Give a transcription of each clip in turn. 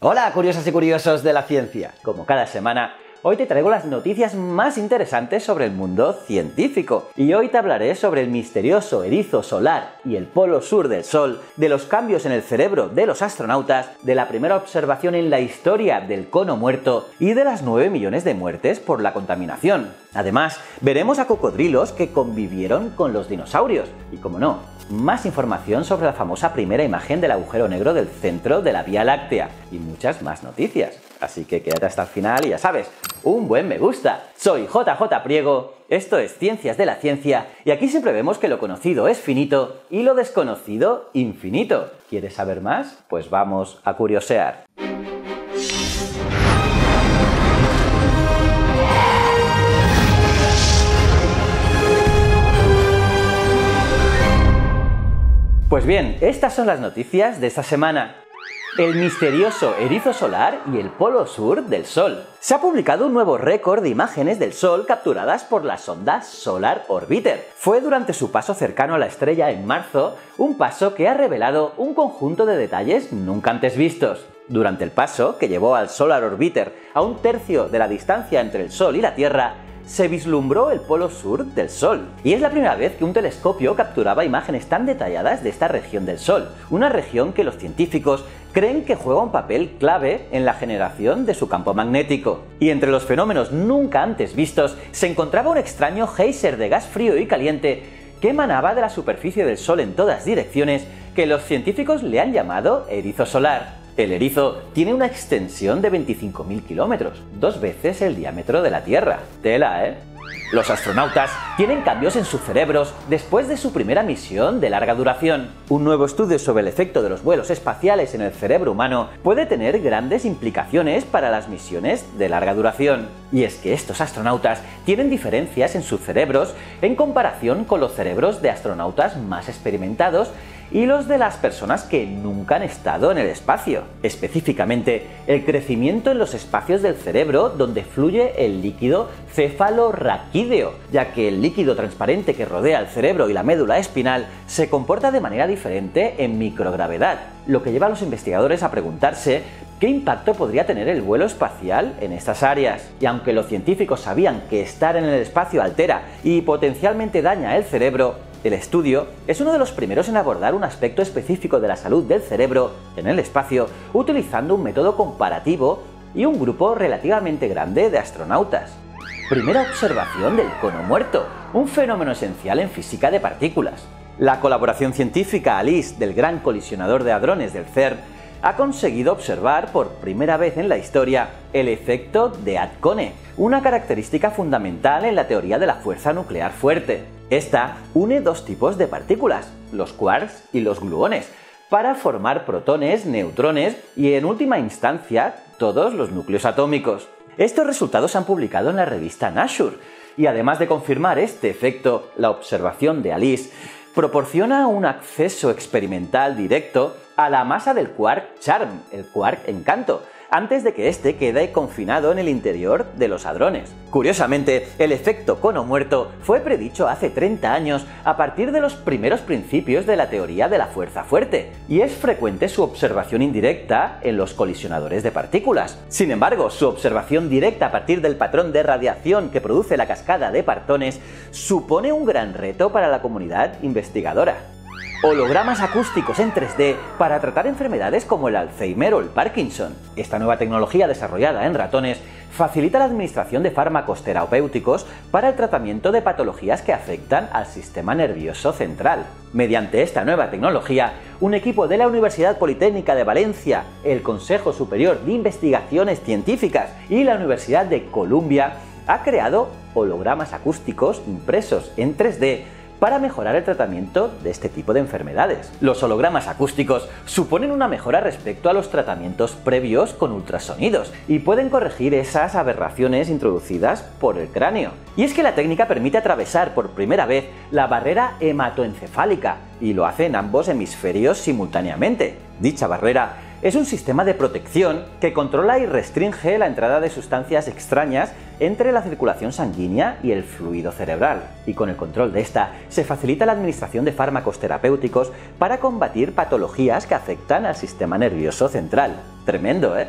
Hola curiosas y curiosos de la ciencia. Como cada semana, hoy te traigo las noticias más interesantes sobre el mundo científico. Y hoy te hablaré sobre el misterioso erizo solar y el polo sur del Sol, de los cambios en el cerebro de los astronautas, de la primera observación en la historia del cono muerto y de las 9 millones de muertes por la contaminación. Además, veremos a cocodrilos que convivieron con los dinosaurios. Y como no, más información sobre la famosa primera imagen del agujero negro del centro de la Vía Láctea y muchas más noticias. Así que quédate hasta el final y ya sabes, un buen me gusta. Soy JJ Priego, esto es Ciencias de la Ciencia y aquí siempre vemos que lo conocido es finito y lo desconocido infinito. ¿Quieres saber más? Pues vamos a curiosear. Pues bien, estas son las noticias de esta semana. El misterioso erizo solar y el polo sur del Sol. Se ha publicado un nuevo récord de imágenes del Sol capturadas por la sonda Solar Orbiter. Fue durante su paso cercano a la estrella en marzo, un paso que ha revelado un conjunto de detalles nunca antes vistos. Durante el paso, que llevó al Solar Orbiter a un tercio de la distancia entre el Sol y la Tierra, se vislumbró el polo sur del Sol. Y es la primera vez que un telescopio capturaba imágenes tan detalladas de esta región del Sol, una región que los científicos creen que juega un papel clave en la generación de su campo magnético. Y entre los fenómenos nunca antes vistos se encontraba un extraño geyser de gas frío y caliente que emanaba de la superficie del Sol en todas direcciones que los científicos le han llamado erizo solar. El erizo tiene una extensión de 25.000 kilómetros, dos veces el diámetro de la Tierra. Tela, ¿eh? Los astronautas tienen cambios en sus cerebros después de su primera misión de larga duración. Un nuevo estudio sobre el efecto de los vuelos espaciales en el cerebro humano puede tener grandes implicaciones para las misiones de larga duración. Y es que estos astronautas tienen diferencias en sus cerebros en comparación con los cerebros de astronautas más experimentados y los de las personas que nunca han estado en el espacio. Específicamente, el crecimiento en los espacios del cerebro donde fluye el líquido cefalorraquídeo, ya que el líquido transparente que rodea el cerebro y la médula espinal se comporta de manera diferente en microgravedad, lo que lleva a los investigadores a preguntarse ¿Qué impacto podría tener el vuelo espacial en estas áreas? Y aunque los científicos sabían que estar en el espacio altera y potencialmente daña el cerebro, el estudio es uno de los primeros en abordar un aspecto específico de la salud del cerebro en el espacio utilizando un método comparativo y un grupo relativamente grande de astronautas. Primera observación del cono muerto, un fenómeno esencial en física de partículas. La colaboración científica ALICE del Gran Colisionador de Hadrones del CERN ha conseguido observar por primera vez en la historia el efecto de Adcone, una característica fundamental en la teoría de la fuerza nuclear fuerte. Esta une dos tipos de partículas, los quarks y los gluones, para formar protones, neutrones y en última instancia todos los núcleos atómicos. Estos resultados se han publicado en la revista Nature y además de confirmar este efecto, la observación de Alice proporciona un acceso experimental directo a la masa del quark Charm, el quark Encanto, antes de que éste quede confinado en el interior de los hadrones. Curiosamente, el efecto cono muerto fue predicho hace 30 años a partir de los primeros principios de la teoría de la fuerza fuerte, y es frecuente su observación indirecta en los colisionadores de partículas. Sin embargo, su observación directa a partir del patrón de radiación que produce la cascada de partones supone un gran reto para la comunidad investigadora hologramas acústicos en 3D para tratar enfermedades como el Alzheimer o el Parkinson. Esta nueva tecnología desarrollada en ratones facilita la administración de fármacos terapéuticos para el tratamiento de patologías que afectan al sistema nervioso central. Mediante esta nueva tecnología, un equipo de la Universidad Politécnica de Valencia, el Consejo Superior de Investigaciones Científicas y la Universidad de Columbia ha creado hologramas acústicos impresos en 3D para mejorar el tratamiento de este tipo de enfermedades. Los hologramas acústicos suponen una mejora respecto a los tratamientos previos con ultrasonidos y pueden corregir esas aberraciones introducidas por el cráneo. Y es que la técnica permite atravesar por primera vez la barrera hematoencefálica y lo hace en ambos hemisferios simultáneamente. Dicha barrera es un sistema de protección que controla y restringe la entrada de sustancias extrañas entre la circulación sanguínea y el fluido cerebral. Y con el control de esta se facilita la administración de fármacos terapéuticos para combatir patologías que afectan al sistema nervioso central. Tremendo, ¿eh?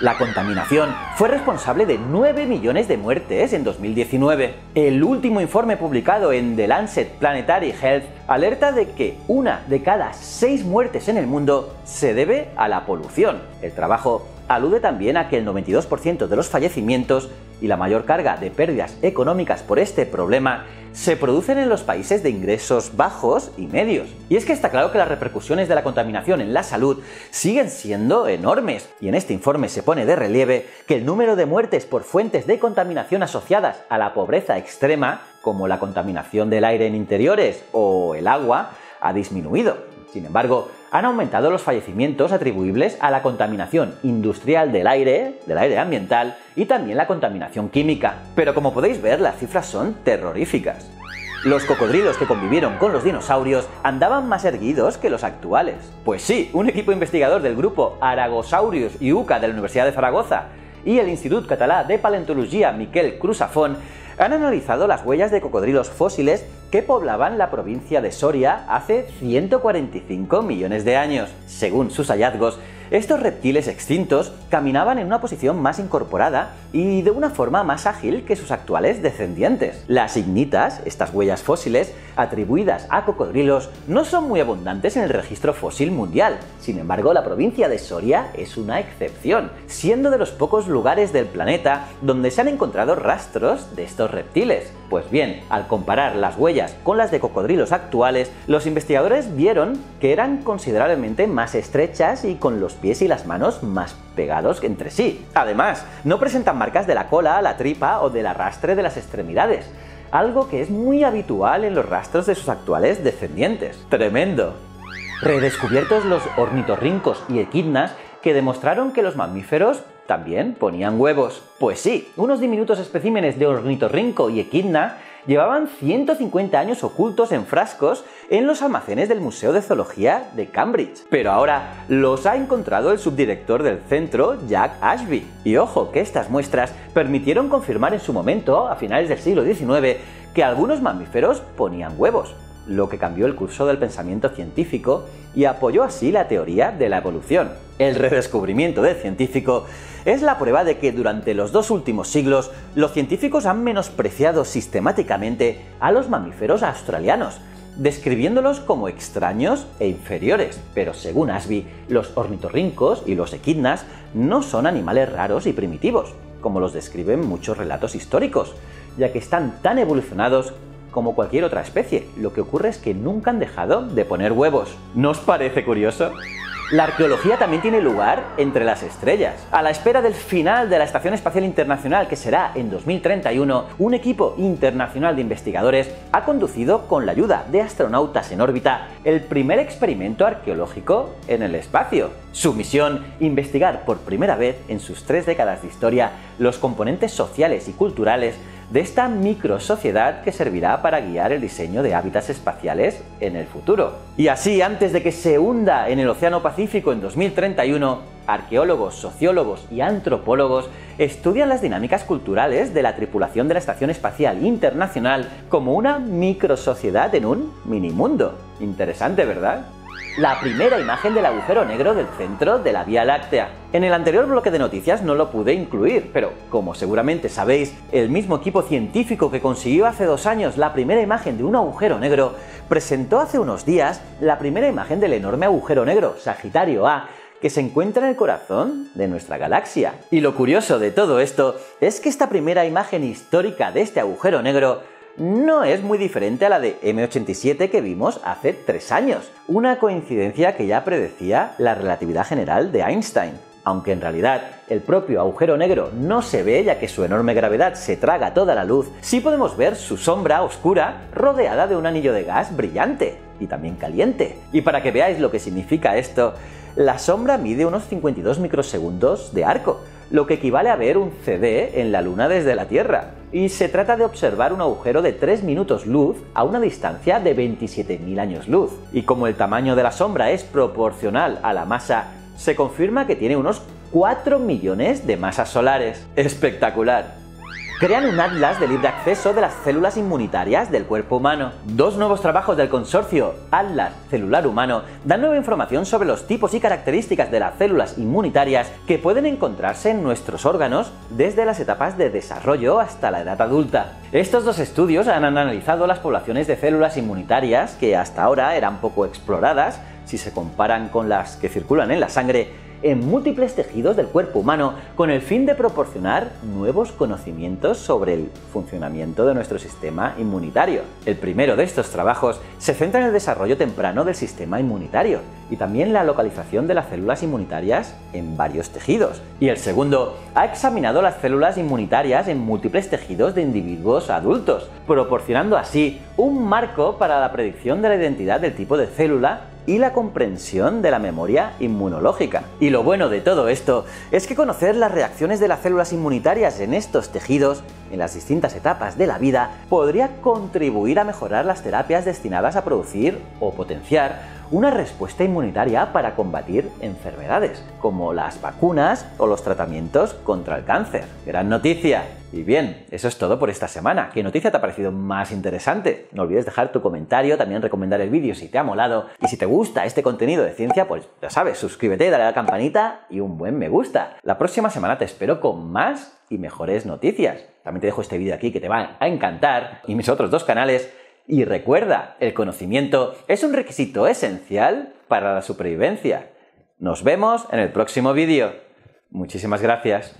La contaminación fue responsable de 9 millones de muertes en 2019. El último informe publicado en The Lancet Planetary Health alerta de que una de cada 6 muertes en el mundo se debe a la polución. El trabajo alude también a que el 92% de los fallecimientos y la mayor carga de pérdidas económicas por este problema se producen en los países de ingresos bajos y medios. Y es que está claro que las repercusiones de la contaminación en la salud siguen siendo enormes, y en este informe se pone de relieve que el número de muertes por fuentes de contaminación asociadas a la pobreza extrema, como la contaminación del aire en interiores o el agua, ha disminuido. Sin embargo, han aumentado los fallecimientos atribuibles a la contaminación industrial del aire, del aire ambiental y también la contaminación química. Pero como podéis ver, las cifras son terroríficas. Los cocodrilos que convivieron con los dinosaurios andaban más erguidos que los actuales. Pues sí, un equipo investigador del grupo Aragosaurus y UCA de la Universidad de Zaragoza y el Institut Català de Paleontología Miquel Cruzafón han analizado las huellas de cocodrilos fósiles que poblaban la provincia de Soria hace 145 millones de años. Según sus hallazgos, estos reptiles extintos caminaban en una posición más incorporada y de una forma más ágil que sus actuales descendientes. Las ignitas, estas huellas fósiles, atribuidas a cocodrilos, no son muy abundantes en el registro fósil mundial. Sin embargo, la provincia de Soria es una excepción, siendo de los pocos lugares del planeta donde se han encontrado rastros de estos reptiles. Pues bien, al comparar las huellas con las de cocodrilos actuales, los investigadores vieron que eran considerablemente más estrechas y con los pies y las manos más pegados entre sí. Además, no presentan marcas de la cola, la tripa o del arrastre de las extremidades, algo que es muy habitual en los rastros de sus actuales descendientes. ¡Tremendo! Redescubiertos los ornitorrincos y equidnas que demostraron que los mamíferos también ponían huevos. Pues sí, unos diminutos especímenes de ornitorrinco y equidna llevaban 150 años ocultos en frascos en los almacenes del Museo de Zoología de Cambridge. Pero ahora los ha encontrado el subdirector del centro, Jack Ashby. Y ojo, que estas muestras permitieron confirmar en su momento, a finales del siglo XIX, que algunos mamíferos ponían huevos lo que cambió el curso del pensamiento científico y apoyó así la teoría de la evolución. El redescubrimiento del científico es la prueba de que durante los dos últimos siglos los científicos han menospreciado sistemáticamente a los mamíferos australianos, describiéndolos como extraños e inferiores. Pero según Ashby, los ornitorrincos y los equidnas no son animales raros y primitivos, como los describen muchos relatos históricos, ya que están tan evolucionados como cualquier otra especie. Lo que ocurre es que nunca han dejado de poner huevos. ¿No os parece curioso? La arqueología también tiene lugar entre las estrellas. A la espera del final de la Estación Espacial Internacional, que será en 2031, un equipo internacional de investigadores ha conducido, con la ayuda de astronautas en órbita, el primer experimento arqueológico en el espacio. Su misión, investigar por primera vez en sus tres décadas de historia los componentes sociales y culturales de esta microsociedad que servirá para guiar el diseño de hábitats espaciales en el futuro. Y así, antes de que se hunda en el Océano Pacífico en 2031, arqueólogos, sociólogos y antropólogos estudian las dinámicas culturales de la tripulación de la Estación Espacial Internacional como una microsociedad en un minimundo. Interesante, ¿verdad? La primera imagen del agujero negro del centro de la Vía Láctea. En el anterior bloque de noticias no lo pude incluir, pero como seguramente sabéis, el mismo equipo científico que consiguió hace dos años la primera imagen de un agujero negro presentó hace unos días la primera imagen del enorme agujero negro, Sagitario A, que se encuentra en el corazón de nuestra galaxia. Y lo curioso de todo esto es que esta primera imagen histórica de este agujero negro no es muy diferente a la de M87 que vimos hace tres años, una coincidencia que ya predecía la relatividad general de Einstein. Aunque en realidad el propio agujero negro no se ve ya que su enorme gravedad se traga toda la luz, sí podemos ver su sombra oscura rodeada de un anillo de gas brillante y también caliente. Y para que veáis lo que significa esto, la sombra mide unos 52 microsegundos de arco, lo que equivale a ver un CD en la Luna desde la Tierra. Y se trata de observar un agujero de 3 minutos luz a una distancia de 27.000 años luz. Y como el tamaño de la sombra es proporcional a la masa se confirma que tiene unos 4 millones de masas solares. ¡Espectacular! Crean un atlas de libre acceso de las células inmunitarias del cuerpo humano. Dos nuevos trabajos del consorcio Atlas Celular Humano dan nueva información sobre los tipos y características de las células inmunitarias que pueden encontrarse en nuestros órganos desde las etapas de desarrollo hasta la edad adulta. Estos dos estudios han analizado las poblaciones de células inmunitarias que hasta ahora eran poco exploradas si se comparan con las que circulan en la sangre en múltiples tejidos del cuerpo humano con el fin de proporcionar nuevos conocimientos sobre el funcionamiento de nuestro sistema inmunitario. El primero de estos trabajos se centra en el desarrollo temprano del sistema inmunitario y también la localización de las células inmunitarias en varios tejidos. Y el segundo ha examinado las células inmunitarias en múltiples tejidos de individuos adultos, proporcionando así un marco para la predicción de la identidad del tipo de célula y la comprensión de la memoria inmunológica. Y lo bueno de todo esto es que conocer las reacciones de las células inmunitarias en estos tejidos en las distintas etapas de la vida podría contribuir a mejorar las terapias destinadas a producir o potenciar una respuesta inmunitaria para combatir enfermedades, como las vacunas o los tratamientos contra el cáncer. Gran noticia. Y bien, eso es todo por esta semana. ¿Qué noticia te ha parecido más interesante? No olvides dejar tu comentario, también recomendar el vídeo si te ha molado. Y si te gusta este contenido de ciencia, pues ya sabes, suscríbete, dale a la campanita y un buen me gusta. La próxima semana te espero con más y mejores noticias. También te dejo este vídeo aquí que te va a encantar y mis otros dos canales y recuerda, el conocimiento es un requisito esencial para la supervivencia. Nos vemos en el próximo vídeo. Muchísimas gracias.